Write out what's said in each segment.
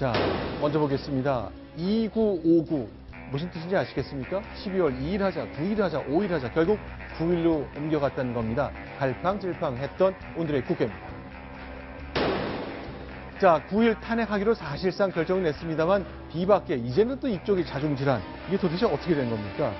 자, 먼저 보겠습니다. 2959. 무슨 뜻인지 아시겠습니까? 12월 2일 하자, 9일 하자, 5일 하자. 결국 9일로 옮겨갔다는 겁니다. 갈팡질팡 했던 오늘의 국회입니다. 자, 9일 탄핵하기로 사실상 결정을 냈습니다만 비박계 이제는 또 이쪽이 자중질환. 이게 도대체 어떻게 된 겁니까?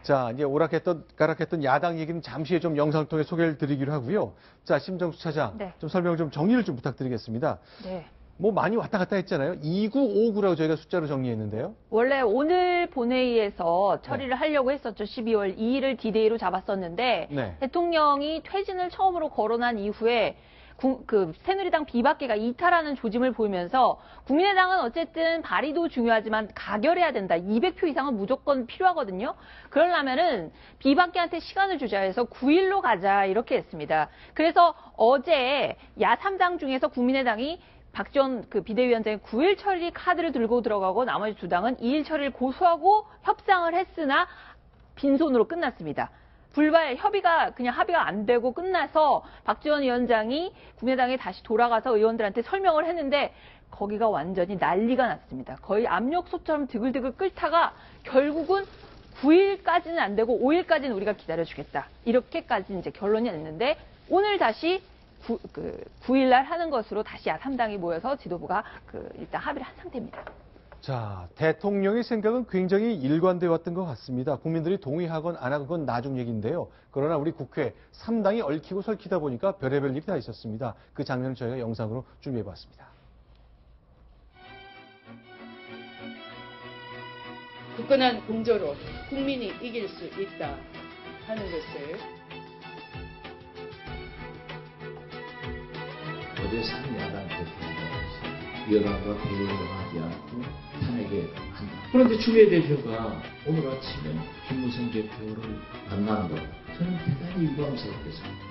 자, 이제 오락했던 가락했던 야당 얘기는 잠시 후에 좀 영상을 통해 소개를 드리기로 하고요. 자, 심정수 차장 네. 좀 설명 좀 정리를 좀 부탁드리겠습니다. 네. 뭐 많이 왔다 갔다 했잖아요. 2959라고 저희가 숫자로 정리했는데요. 원래 오늘 본회의에서 처리를 하려고 했었죠. 12월 2일을 디데이로 잡았었는데 네. 대통령이 퇴진을 처음으로 거론한 이후에 구- 그 새누리당 비박계가 이탈하는 조짐을 보이면서 국민의당은 어쨌든 발의도 중요하지만 가결해야 된다. 200표 이상은 무조건 필요하거든요. 그러려면은 비박계한테 시간을 주자 해서 9일로 가자 이렇게 했습니다. 그래서 어제 야 3당 중에서 국민의당이 박지원 그 비대위원장이 9일 처리 카드를 들고 들어가고 나머지 두 당은 2일 처리를 고수하고 협상을 했으나 빈손으로 끝났습니다. 불발 협의가 그냥 합의가 안 되고 끝나서 박지원 위원장이 국민의당에 다시 돌아가서 의원들한테 설명을 했는데 거기가 완전히 난리가 났습니다. 거의 압력솥처럼 드글드글 끓다가 결국은 9일까지는 안 되고 5일까지는 우리가 기다려주겠다. 이렇게까지 이제 결론이 났는데 오늘 다시 9, 그 9일날 하는 것으로 다시 야3당이 모여서 지도부가 그 일단 합의를 한 상태입니다. 자, 대통령의 생각은 굉장히 일관되어 왔던 것 같습니다. 국민들이 동의하건 안 하건 그건 나중 얘기인데요. 그러나 우리 국회 3당이 얽히고 설키다 보니까 별의별 일이 다 있었습니다. 그 장면을 저희가 영상으로 준비해 봤습니다. 굳건한 공조로 국민이 이길 수 있다 하는 것을 어제 상야당 대표가 여당과 대응하지 않고 탄핵에 한다. 그런데 주의 대표가 오늘 아침에 김무성 대표를 만난 것 저는 대단히 유감스럽겠습니다.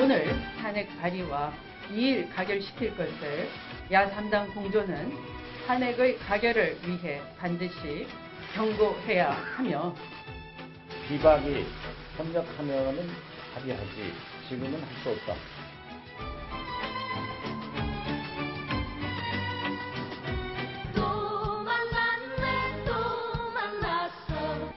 오늘 탄핵 발의와 2일 가결시킬 것을 야 3당 공조는 탄핵의 가결을 위해 반드시 경고해야 하며 비박이 협력하면은 합의하지 지금은 할 수 없다. 또 만났네 또 만났어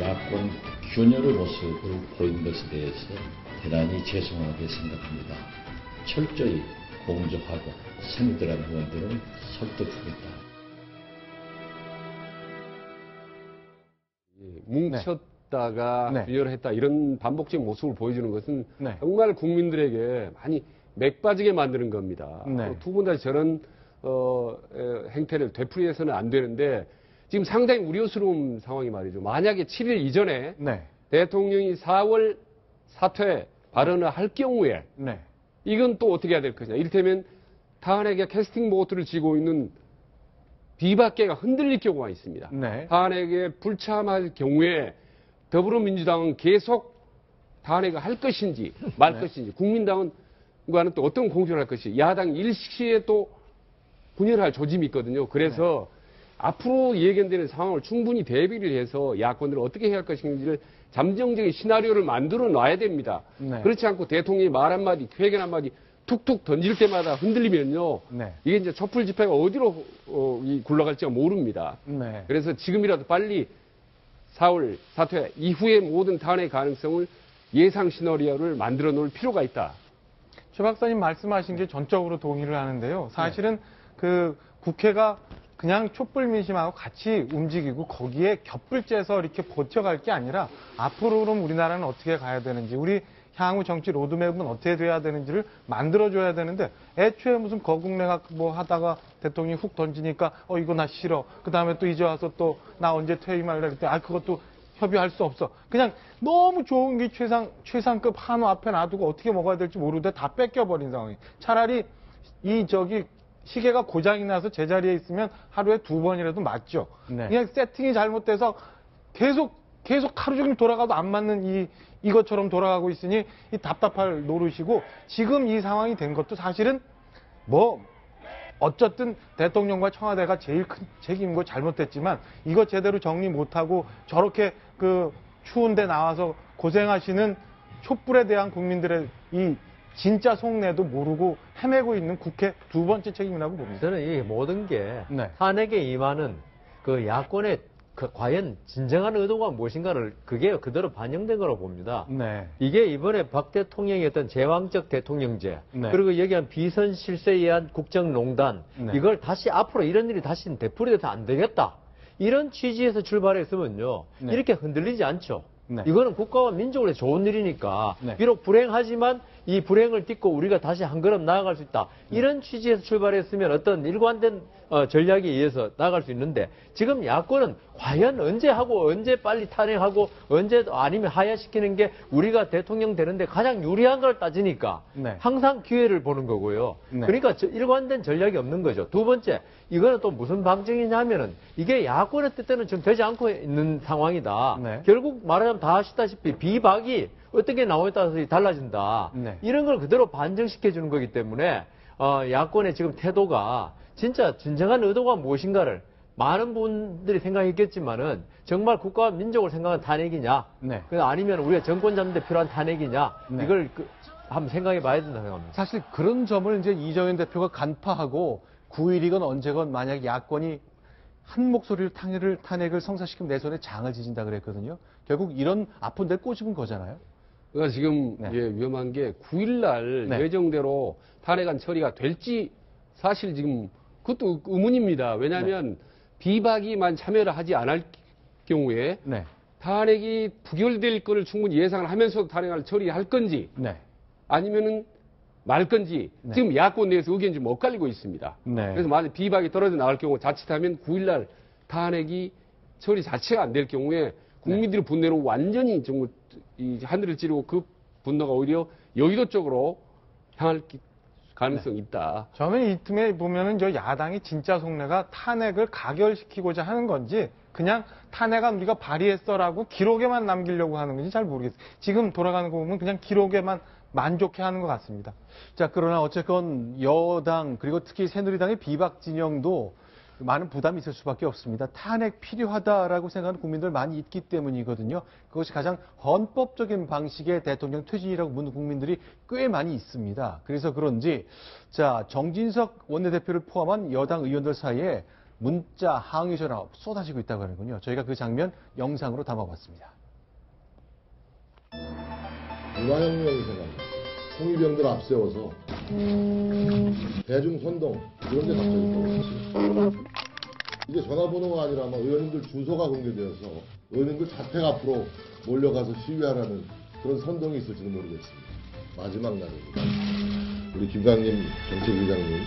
야권 균열의 모습을 보인 것에 대해서 대단히 죄송하게 생각합니다. 철저히 공조하고 새누리당 의원들은 설득하겠다. 뭉쳤 다가 네. 분열했다 이런 반복적인 모습을 보여주는 것은 네. 정말 국민들에게 많이 맥빠지게 만드는 겁니다. 네. 두분 다 저런 어, 에, 행태를 되풀이해서는 안 되는데 지금 상당히 우려스러운 상황이 말이죠. 만약에 7일 이전에 네. 대통령이 4월 사퇴 발언을 할 경우에 네. 이건 또 어떻게 해야 될 것이냐. 이를테면 탄핵의 캐스팅 보트를 쥐고 있는 비박계가 흔들릴 경우가 있습니다. 네. 탄핵에 불참할 경우에 더불어민주당은 계속 탄핵을 할 것인지 말 네. 것인지 국민당은과는 또 어떤 공조를 할 것인지 야당 일시에 또 분열할 조짐이 있거든요. 그래서 네. 앞으로 예견되는 상황을 충분히 대비를 해서 야권들을 어떻게 해야 할 것인지를 잠정적인 시나리오를 만들어 놔야 됩니다. 네. 그렇지 않고 대통령이 말 한마디, 회견 한마디 툭툭 던질 때마다 흔들리면요. 네. 이게 이제 촛불 집회가 어디로 어, 이 굴러갈지가 모릅니다. 네. 그래서 지금이라도 빨리 4월 사퇴 이후의 모든 탄핵 가능성을 예상 시나리오를 만들어 놓을 필요가 있다. 최 박사님 말씀하신 게 전적으로 동의를 하는데요. 사실은 그 국회가 그냥 촛불 민심하고 같이 움직이고 거기에 겹불 째서 이렇게 버텨갈 게 아니라 앞으로 그럼 우리나라는 어떻게 가야 되는지 우리 향후 정치 로드맵은 어떻게 돼야 되는지를 만들어줘야 되는데 애초에 무슨 거국내각 뭐 하다가 대통령이 훅 던지니까 어 이거 나 싫어 그 다음에 또 이제 와서 또 나 언제 퇴임할래 그때 아 그것도 협의할 수 없어. 그냥 너무 좋은 게 최상, 최상급 한우 앞에 놔두고 어떻게 먹어야 될지 모르는데 다 뺏겨버린 상황이. 차라리 이 저기 시계가 고장이 나서 제자리에 있으면 하루에 두 번이라도 맞죠. 네. 그냥 세팅이 잘못돼서 계속, 계속 하루 종일 돌아가도 안 맞는 이, 이것처럼 돌아가고 있으니 이 답답할 노릇이고 지금 이 상황이 된 것도 사실은 뭐 어쨌든 대통령과 청와대가 제일 큰 책임이고 잘못됐지만 이거 제대로 정리 못하고 저렇게 그 추운데 나와서 고생하시는 촛불에 대한 국민들의 이 진짜 속내도 모르고 헤매고 있는 국회 두 번째 책임이라고 봅니다. 저는 이 모든 게 네. 탄핵에 임하는 그 야권의 그 과연 진정한 의도가 무엇인가를 그게 그대로 반영된 거라고 봅니다. 네. 이게 이번에 박 대통령의 어떤 제왕적 대통령제 네. 그리고 여기한 비선 실세에 의한 국정농단 네. 이걸 다시 앞으로 이런 일이 다시 되풀이돼서 안 되겠다 이런 취지에서 출발했으면요 네. 이렇게 흔들리지 않죠. 네. 이거는 국가와 민족에 좋은 일이니까 네. 비록 불행하지만 이 불행을 딛고 우리가 다시 한 걸음 나아갈 수 있다. 네. 이런 취지에서 출발했으면 어떤 일관된 어, 전략에 의해서 나아갈 수 있는데 지금 야권은 과연 언제 하고 언제 빨리 탄핵하고 언제 아니면 하야시키는 게 우리가 대통령 되는데 가장 유리한 걸 따지니까 네. 항상 기회를 보는 거고요. 네. 그러니까 저 일관된 전략이 없는 거죠. 두 번째, 이거는 또 무슨 방증이냐면은 이게 야권의 뜻대로는 지금 되지 않고 있는 상황이다. 네. 결국 말하자면 다 아시다시피 비박이 어떻게 나오에 따라서 달라진다. 네. 이런 걸 그대로 반증시켜 주는 거기 때문에 어, 야권의 지금 태도가 진짜 진정한 의도가 무엇인가를 많은 분들이 생각했겠지만은 정말 국가와 민족을 생각한 탄핵이냐, 네. 그 아니면 우리가 정권 잡는 데 필요한 탄핵이냐, 네. 이걸 그- 한번 생각해 봐야 된다 생각합니다. 사실 그런 점을 이제 이정현 대표가 간파하고 9일이건 언제건 만약 야권이 한 목소리를 탄핵을, 탄핵을 성사시키면 내 손에 장을 지진다 그랬거든요. 결국 이런 아픈 데 꼬집은 거잖아요. 그러니까 지금 네. 예, 위험한 게 9일날 네. 예정대로 탄핵안 처리가 될지 사실 지금 그것도 의문입니다. 왜냐하면 비박이만 참여를 하지 않을 경우에 네. 탄핵이 부결될 거를 충분히 예상을 하면서도 탄핵안을 처리할 건지 네. 아니면은 말 건지 네. 지금 야권 내에서 의견이 좀 엇갈리고 있습니다. 네. 그래서 만약 비박이 떨어져 나갈 경우 자칫하면 9일날 탄핵이 처리 자체가 안 될 경우에 국민들의 분노로 완전히 정말 이 하늘을 찌르고 그 분노가 오히려 여의도 쪽으로 향할 기- 가능성이 있다. 저는 이 틈에 보면은 저 야당이 진짜 속내가 탄핵을 가결시키고자 하는 건지 그냥 탄핵안 우리가 발의했어라고 기록에만 남기려고 하는 건지 잘 모르겠어요. 지금 돌아가는 거 보면 그냥 기록에만 만족해 하는 것 같습니다. 자, 그러나 어쨌건 여당 그리고 특히 새누리당의 비박 진영도 많은 부담이 있을 수밖에 없습니다. 탄핵 필요하다라고 생각하는 국민들 많이 있기 때문이거든요. 그것이 가장 헌법적인 방식의 대통령 퇴진이라고 묻는 국민들이 꽤 많이 있습니다. 그래서 그런지 자 정진석 원내대표를 포함한 여당 의원들 사이에 문자 항의 전화 쏟아지고 있다고 하는군요. 저희가 그 장면 영상으로 담아봤습니다. 문화혁명이 생각나. 통일병들 앞세워서 대중 선동 이런 게 갑자기 떠올랐어요. 이게 전화번호가 아니라 아마 의원님들 주소가 공개되어서 의원님들 자택 앞으로 몰려가서 시위하라는 그런 선동이 있을지도 모르겠습니다. 마지막 날입니다. 우리 김강림 정책위장님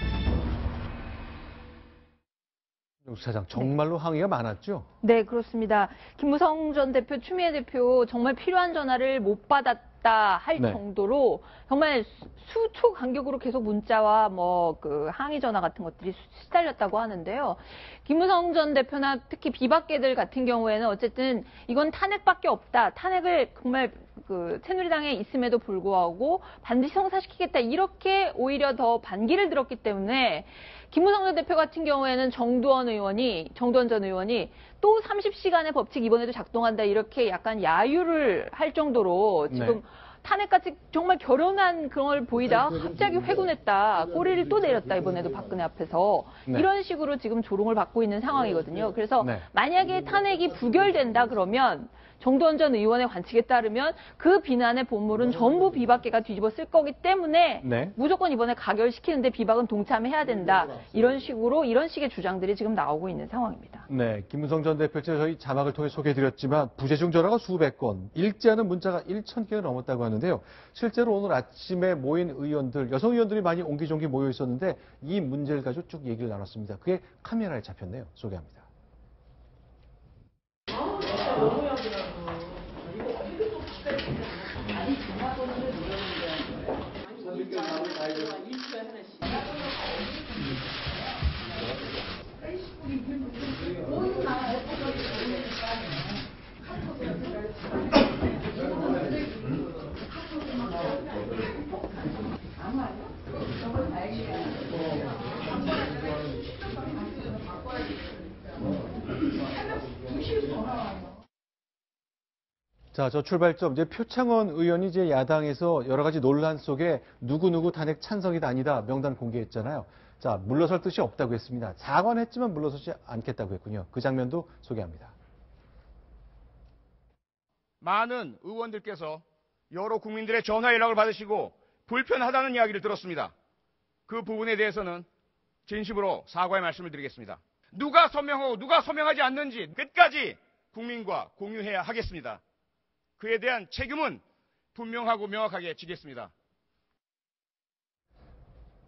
사장 정말로 항의가 많았죠. 네, 그렇습니다. 김무성 전 대표, 추미애 대표 정말 필요한 전화를 못 받았 다 할 네. 정도로 정말 수- 수초 간격으로 계속 문자와 뭐 그 항의 전화 같은 것들이 수- 시달렸다고 하는데요. 김무성 전 대표나 특히 비박계들 같은 경우에는 어쨌든 이건 탄핵밖에 없다. 탄핵을 정말 그 새누리당에 있음에도 불구하고 반드시 성사시키겠다. 이렇게 오히려 더 반기를 들었기 때문에 김무성 전 대표 같은 경우에는 정두원 의원이 정두원 전 의원이 또 30시간의 법칙 이번에도 작동한다 이렇게 약간 야유를 할 정도로 지금 네. 탄핵같이 정말 결연한 그런 걸 보이다가 갑자기 회군했다 꼬리를 또 내렸다 이번에도 박근혜 앞에서 네. 이런 식으로 지금 조롱을 받고 있는 상황이거든요. 그래서 네. 만약에 탄핵이 부결된다 그러면 정두원 전 의원의 관측에 따르면 그 비난의 본물은 전부 비박계가 뒤집어 쓸 거기 때문에 네. 무조건 이번에 가결시키는데 비박은 동참해야 된다. 이런 식으로 이런 식의 주장들이 지금 나오고 있는 상황입니다. 네, 김문성 전 대표 제가 저희 자막을 통해 소개해드렸지만 부재중 전화가 수백 건, 읽지 않은 문자가 1천 개가 넘었다고 하는데요. 실제로 오늘 아침에 모인 의원들, 여성 의원들이 많이 옹기종기 모여 있었는데 이 문제를 가지고 쭉 얘기를 나눴습니다. 그게 카메라에 잡혔네요. 소개합니다. Thank you. 자, 저 출발점 이제 표창원 의원이 이제 야당에서 여러 가지 논란 속에 누구누구 탄핵 찬성이다 아니다 명단 공개했잖아요. 자, 물러설 뜻이 없다고 했습니다. 사과했지만 물러서지 않겠다고 했군요. 그 장면도 소개합니다. 많은 의원들께서 여러 국민들의 전화 연락을 받으시고 불편하다는 이야기를 들었습니다. 그 부분에 대해서는 진심으로 사과의 말씀을 드리겠습니다. 누가 서명하고 누가 서명하지 않는지 끝까지 국민과 공유해야 하겠습니다. 그에 대한 책임은 분명하고 명확하게 지겠습니다.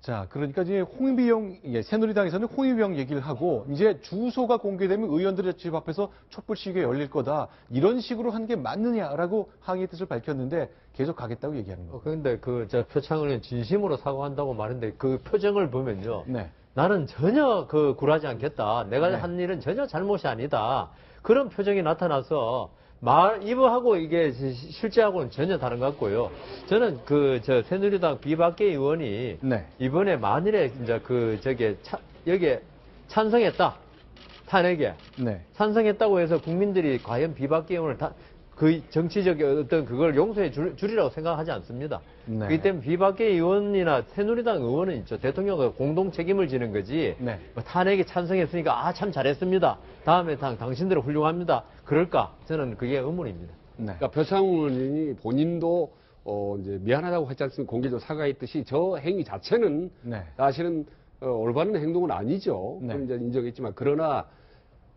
자, 그러니까 이제 홍위병, 예, 새누리당에서는 홍위병 얘기를 하고 이제 주소가 공개되면 의원들의 집 앞에서 촛불 시위가 열릴 거다. 이런 식으로 한 게 맞느냐라고 항의 뜻을 밝혔는데 계속 가겠다고 얘기하는 어, 거예요. 그런데 그, 저 표창원이 진심으로 사과한다고 말했는데 그 표정을 보면요. 네. 나는 전혀 그 굴하지 않겠다. 내가 네. 한 일은 전혀 잘못이 아니다. 그런 표정이 나타나서 말, 입하고 이게 시- 실제하고는 전혀 다른 것 같고요. 저는 그, 저, 새누리당 비박계 의원이 네. 이번에 만일에 이제 그, 저기, 차, 여기에 찬성했다. 탄핵에. 네. 찬성했다고 해서 국민들이 과연 비박계 의원을 다, 그 정치적 어떤 그걸 용서해 줄, 주리라고 생각하지 않습니다. 네. 그렇기 때문에 비박계 의원이나 새누리당 의원은 있죠. 대통령과 공동 책임을 지는 거지. 네. 뭐 탄핵에 찬성했으니까 아 참 잘했습니다. 다음에 당 당신들은 훌륭합니다. 그럴까? 저는 그게 의문입니다. 네. 그러니까 표창원 의원이 본인도 어 이제 미안하다고 하지 않습니까? 공개적으로 사과했듯이 저 행위 자체는 네. 사실은 어, 올바른 행동은 아니죠. 네. 이제 인정했지만 그러나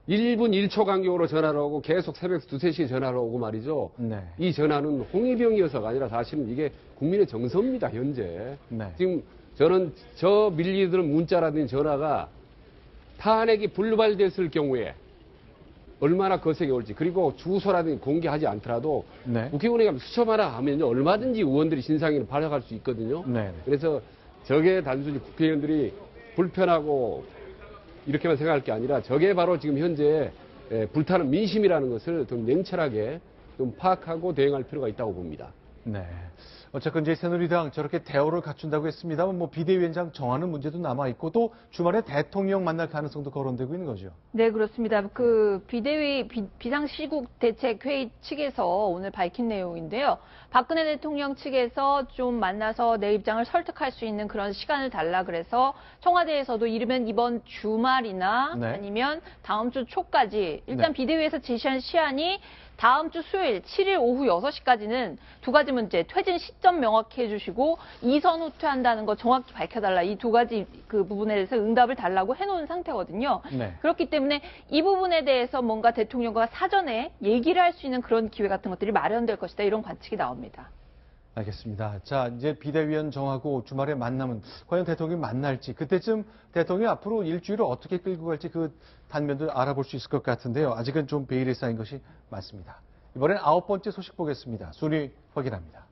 1분 1초 간격으로 전화를 오고 계속 새벽 2, 3시에 전화를 오고 말이죠. 네. 이 전화는 홍위병이어서가 아니라 사실은 이게 국민의 정서입니다, 현재. 네. 지금 저는 저 밀리드는 문자라든지 전화가 탄핵이 불발됐을 경우에 얼마나 거세게 올지 그리고 주소라든지 공개하지 않더라도 네. 국회의원에 가면 수첩하나 하면요 얼마든지 의원들이 신상을 발휘할 수 있거든요. 네. 그래서 저게 단순히 국회의원들이 불편하고 이렇게만 생각할 게 아니라 저게 바로 지금 현재 에, 불타는 민심이라는 것을 좀 냉철하게 좀 파악하고 대응할 필요가 있다고 봅니다. 네. 어쨌건 이제 새누리당 저렇게 대우를 갖춘다고 했습니다만 뭐 비대위원장 정하는 문제도 남아 있고 또 주말에 대통령 만날 가능성도 거론되고 있는 거죠. 네, 그렇습니다. 그 비대위 비, 비상시국 대책 회의 측에서 오늘 밝힌 내용인데요. 박근혜 대통령 측에서 좀 만나서 내 입장을 설득할 수 있는 그런 시간을 달라 그래서 청와대에서도 이르면 이번 주말이나 네. 아니면 다음 주 초까지 일단 네. 비대위에서 제시한 시한이 다음 주 수요일 7일 오후 6시까지는 두 가지 문제 퇴진 시점 명확히 해주시고 이선 후퇴한다는 거 정확히 밝혀달라 이 두 가지 그 부분에 대해서 응답을 달라고 해놓은 상태거든요. 네. 그렇기 때문에 이 부분에 대해서 뭔가 대통령과 사전에 얘기를 할 수 있는 그런 기회 같은 것들이 마련될 것이다 이런 관측이 나옵니다. 알겠습니다. 자, 이제 비대위원 정하고 주말에 만남은 과연 대통령이 만날지 그때쯤 대통령이 앞으로 일주일을 어떻게 끌고 갈지 그 단면도 알아볼 수 있을 것 같은데요. 아직은 좀 베일에 쌓인 것이 많습니다. 이번엔 아홉 번째 소식 보겠습니다. 순위 확인합니다.